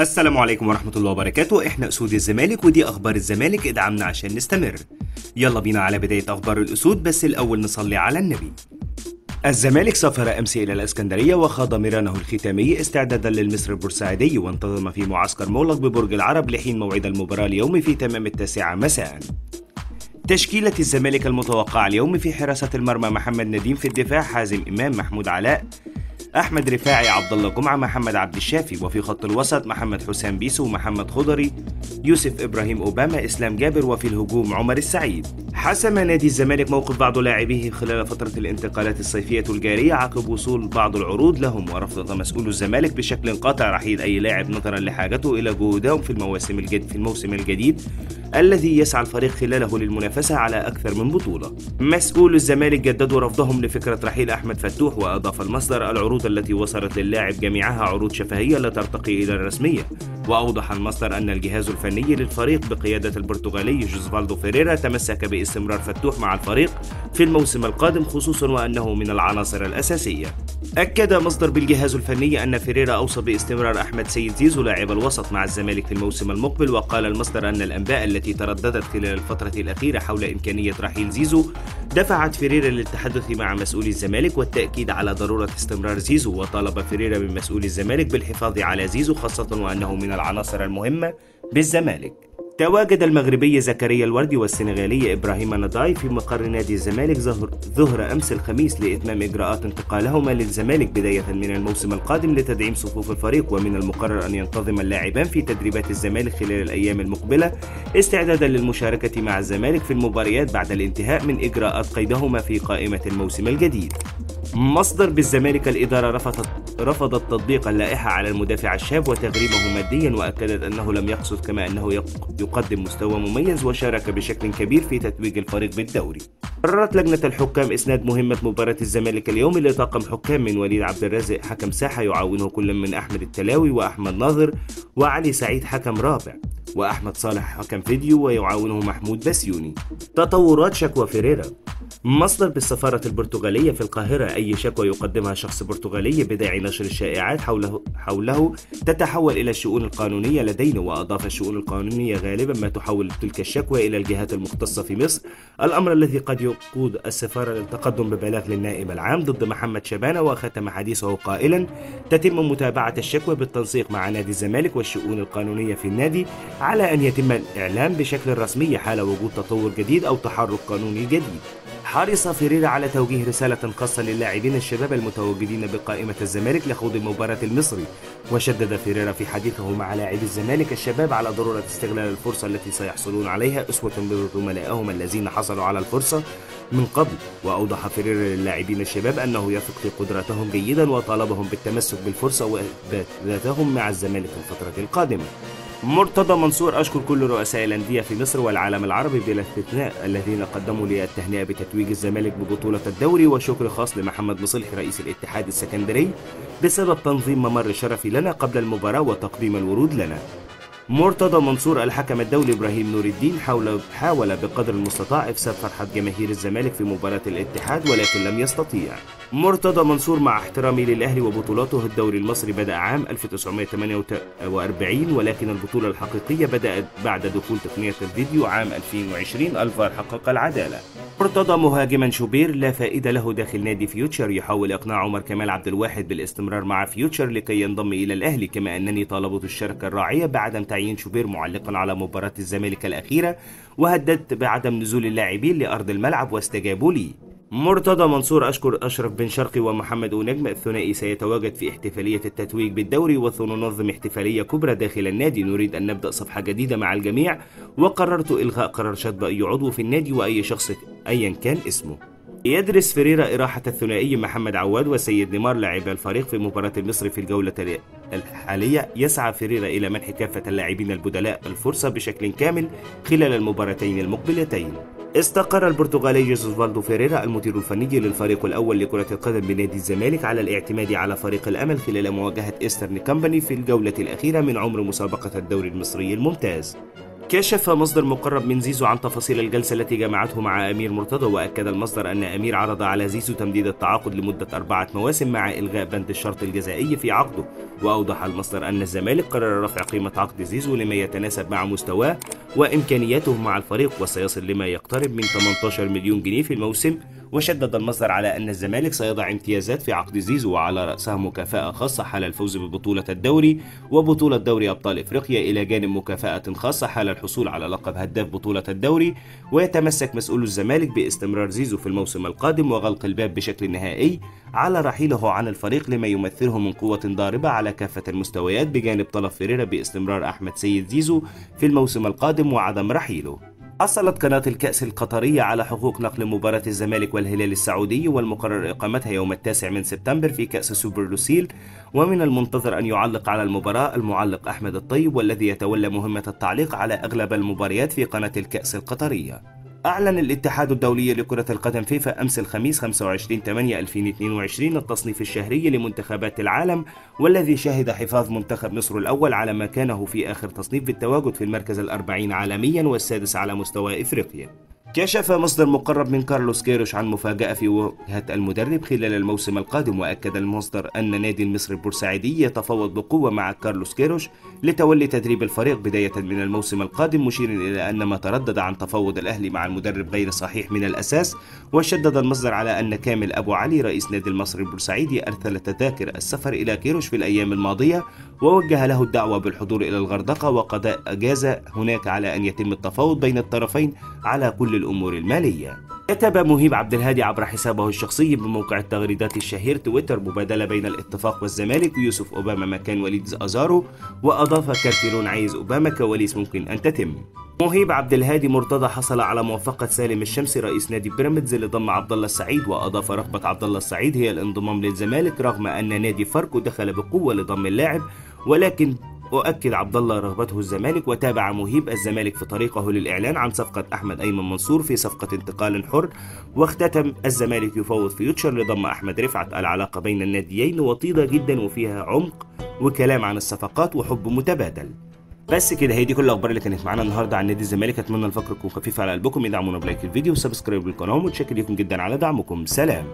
السلام عليكم ورحمة الله وبركاته. إحنا أسود الزمالك ودي أخبار الزمالك. ادعمنا عشان نستمر. يلا بينا على بداية أخبار الأسود بس الأول نصلي على النبي. الزمالك سافر أمس إلى الإسكندرية وخاض ميرانه الختامي استعدادا للمصر البورسعيدي وانتظم في معسكر مغلق ببرج العرب لحين موعد المباراة اليوم في تمام التاسعة مساء. تشكيلة الزمالك المتوقعة اليوم في حراسة المرمى محمد نديم في الدفاع حازم إمام محمود علاء. أحمد رفاعي عبد الله جمعة محمد عبد الشافي وفي خط الوسط محمد حسام بيسو محمد خضري يوسف إبراهيم أوباما إسلام جابر وفي الهجوم عمر السعيد. حسم نادي الزمالك موقف بعض لاعبيه خلال فترة الانتقالات الصيفية الجارية عقب وصول بعض العروض لهم ورفض مسؤول الزمالك بشكل قاطع رحيل أي لاعب نظرا لحاجته إلى جهودهم في المواسم الجد في الموسم الجديد الذي يسعى الفريق خلاله للمنافسة على أكثر من بطولة. مسؤول الزمالك جددوا رفضهم لفكرة رحيل أحمد فتوح وأضاف المصدر العروض التي وصلت للاعب جميعها عروض شفهية لا ترتقي إلى الرسمية. وأوضح المصدر أن الجهاز الفني للفريق بقيادة البرتغالي جوزفالدو فيريرا تمسك باستمرار فتوح مع الفريق في الموسم القادم خصوصا وأنه من العناصر الأساسية. أكد مصدر بالجهاز الفني أن فيريرا أوصى باستمرار أحمد سيد زيزو لاعب الوسط مع الزمالك في الموسم المقبل وقال المصدر أن الأنباء التي ترددت خلال الفترة الأخيرة حول إمكانية رحيل زيزو دفعت فيريرا للتحدث مع مسؤولي الزمالك والتأكيد على ضرورة استمرار زيزو وطالب فيريرا من مسؤولي الزمالك بالحفاظ على زيزو خاصة وأنه من العناصر المهمة بالزمالك. تواجد المغربي زكريا الوردي والسنغالي إبراهيم نضاي في مقر نادي الزمالك ظهر, أمس الخميس لإتمام إجراءات انتقالهما للزمالك بداية من الموسم القادم لتدعيم صفوف الفريق ومن المقرر أن ينتظم اللاعبان في تدريبات الزمالك خلال الأيام المقبلة استعدادا للمشاركة مع الزمالك في المباريات بعد الانتهاء من إجراءات قيدهما في قائمة الموسم الجديد. مصدر بالزمالك الإدارة رفضت رفضت تطبيق اللائحة على المدافع الشاب وتغريمه ماديا وأكدت أنه لم يقصد كما أنه يقدم مستوى مميز وشارك بشكل كبير في تتويج الفريق بالدوري. قررت لجنة الحكام إسناد مهمة مباراة الزمالك اليوم لطاقم حكام من وليد عبد الرازق حكم ساحة يعاونه كل من أحمد التلاوي وأحمد ناظر وعلي سعيد حكم رابع. وأحمد صالح حكم فيديو ويعاونه محمود بسيوني. تطورات شكوى فيريرا. مصدر بالسفارة البرتغالية في القاهرة. أي شكوى يقدمها شخص برتغالي بداعي نشر الشائعات حوله, حوله تتحول إلى الشؤون القانونية لدينا. وأضاف الشؤون القانونية غالبا ما تحول تلك الشكوى إلى الجهات المختصة في مصر. الأمر الذي قد يقود السفارة للتقدم ببلاغ للنائب العام ضد محمد شبانة وختم حديثه قائلا تتم متابعة الشكوى بالتنسيق مع نادي الزمالك والشؤون القانونية في النادي. على أن يتم الإعلام بشكل رسمي حال وجود تطور جديد أو تحرك قانوني جديد. حرص فيريرا على توجيه رسالة خاصة للاعبين الشباب المتواجدين بقائمة الزمالك لخوض المباراة المصري. وشدد فيريرا في حديثه مع لاعبي الزمالك الشباب على ضرورة استغلال الفرصة التي سيحصلون عليها أسوة بزملائهم الذين حصلوا على الفرصة من قبل وأوضح فيريرا للاعبين الشباب أنه يثق في قدراتهم جيدا وطالبهم بالتمسك بالفرصة وإثبات ذاتهم مع الزمالك في الفترة القادمة. مرتضى منصور أشكر كل رؤساء الأندية في مصر والعالم العربي بلا استثناء الذين قدموا لي التهنئة بتتويج الزمالك ببطولة الدوري وشكر خاص لمحمد مصلحي رئيس الاتحاد السكندري بسبب تنظيم ممر شرفي لنا قبل المباراة وتقديم الورود لنا. مرتضى منصور الحكم الدولي إبراهيم نور الدين حاول حاول بقدر المستطاع إفساد فرحة جماهير الزمالك في مباراة الاتحاد ولكن لم يستطيع. مرتضى منصور مع احترامي للأهلي وبطولاته الدوري المصري بدأ عام 1948 ولكن البطولة الحقيقية بدأت بعد دخول تقنية الفيديو عام 2020 الفار حقق العدالة. مرتضى مهاجما شوبير لا فائدة له داخل نادي فيوتشر يحاول إقناع عمر كمال عبد الواحد بالاستمرار مع فيوتشر لكي ينضم إلى الأهلي كما أنني طالبت الشركة الراعية بعدم تعيين شوبير معلقا على مباراة الزمالك الأخيرة وهددت بعدم نزول اللاعبين لأرض الملعب واستجابوا لي. مرتضى منصور أشكر أشرف بن شرقي ومحمد أونجم الثنائي سيتواجد في احتفالية التتويج بالدوري وسننظم احتفالية كبرى داخل النادي. نريد أن نبدأ صفحة جديدة مع الجميع وقررت إلغاء قرار شطب أي عضو في النادي وأي شخص أيا كان اسمه. يدرس فيريرا إراحة الثنائي محمد عواد وسيد نيمار لاعب الفريق في مباراة المصري في الجولة الحالية يسعى فيريرا إلى منح كافة اللاعبين البدلاء الفرصة بشكل كامل خلال المباراتين المقبلتين. استقر البرتغالي جوزفالدو فيريرا المدير الفني للفريق الأول لكرة القدم بنادي الزمالك على الاعتماد على فريق الأمل خلال مواجهة إيسترن كامباني في الجولة الأخيرة من عمر مسابقة الدوري المصري الممتاز. كشف مصدر مقرب من زيزو عن تفاصيل الجلسة التي جمعته مع أمير مرتضى وأكد المصدر أن أمير عرض على زيزو تمديد التعاقد لمدة أربعة مواسم مع إلغاء بند الشرط الجزائي في عقده. وأوضح المصدر أن الزمالك قرر رفع قيمة عقد زيزو بما يتناسب مع مستواه وإمكانياته مع الفريق وسيصل لما يقترب من 18 مليون جنيه في الموسم. وشدد المصدر على أن الزمالك سيضع امتيازات في عقد زيزو وعلى رأسها مكافأة خاصة حال الفوز ببطولة الدوري وبطولة دوري أبطال إفريقيا إلى جانب مكافأة خاصة حال الحصول على لقب هداف بطولة الدوري. ويتمسك مسؤول الزمالك باستمرار زيزو في الموسم القادم وغلق الباب بشكل نهائي على رحيله عن الفريق لما يمثله من قوة ضاربة على كافة المستويات بجانب طلب فيريرا باستمرار أحمد سيد زيزو في الموسم القادم. وعدم رحيله. حصلت قناة الكأس القطرية على حقوق نقل مباراة الزمالك والهلال السعودي والمقرر إقامتها يوم التاسع من سبتمبر في كأس سوبر لوسيل. ومن المنتظر أن يعلق على المباراة المعلق أحمد الطيب والذي يتولى مهمة التعليق على أغلب المباريات في قناة الكأس القطرية. أعلن الاتحاد الدولي لكرة القدم فيفا أمس الخميس 25 8 2022 التصنيف الشهري لمنتخبات العالم والذي شهد حفاظ منتخب مصر الأول على مكانه في آخر تصنيف بالتواجد في المركز الأربعين عالميا والسادس على مستوى إفريقيا. كشف مصدر مقرب من كارلوس كيروش عن مفاجأة في وجهة المدرب خلال الموسم القادم وأكد المصدر أن نادي المصري البورسعيدي يتفاوض بقوة مع كارلوس كيروش لتولي تدريب الفريق بداية من الموسم القادم مشيرا إلى أن ما تردد عن تفاوض الأهلي مع المدرب غير صحيح من الأساس وشدد المصدر على أن كامل أبو علي رئيس نادي المصري البورسعيدي أرسل تذاكر السفر إلى كيروش في الأيام الماضية ووجه له الدعوة بالحضور إلى الغردقة وقضاء أجازة هناك على أن يتم التفاوض بين الطرفين على كل الأمور المالية. كتب مهيب عبد الهادي عبر حسابه الشخصي بموقع التغريدات الشهير تويتر مبادلة بين الاتفاق والزمالك ويوسف أوباما مكان وليد أزارو وأضاف كارتيرون عايز أوباما كواليس ممكن أن تتم. مهيب عبد الهادي مرتضى حصل على موافقة سالم الشمسي رئيس نادي بيراميدز لضم عبد الله السعيد وأضاف رغبة عبد الله السعيد هي الانضمام للزمالك رغم أن نادي فاركو دخل بقوة لضم اللاعب ولكن أؤكد عبد الله رغبته الزمالك وتابع مهيب الزمالك في طريقه للإعلان عن صفقة أحمد أيمن منصور في صفقة انتقال حر واختتم الزمالك يفاوض فيوتشر لضم أحمد رفعت العلاقة بين الناديين وطيدة جدا وفيها عمق وكلام عن الصفقات وحب متبادل. بس كده هي دي كل الأخبار اللي كانت معانا النهارده عن نادي الزمالك. أتمنى الفقره تكون خفيفه على قلبكم. ادعمونا ب like للفيديو و subscribe للقناة ومتشكر لكم جدا على دعمكم. سلام.